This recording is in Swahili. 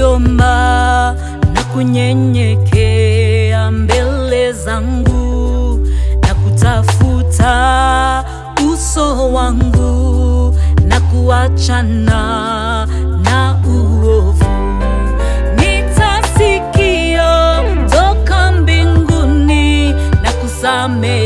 kuomba na kunyenyekea mbele zangu na kutafuta uso wangu na kuachana na uovu. Nitasikia toka mbinguni na kusamehe